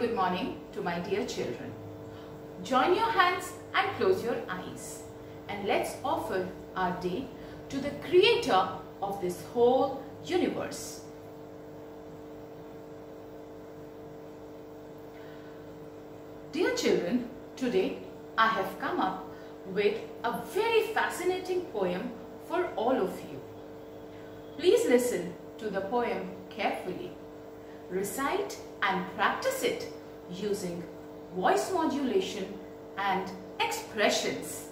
good morning to my dear children. Join your hands and close your eyes and let's offer our day to the creator of this whole universe. Dear children, today I have come up with a very fascinating poem for all of you. Please listen to the poem carefully. Recite and practice it using voice modulation and expressions.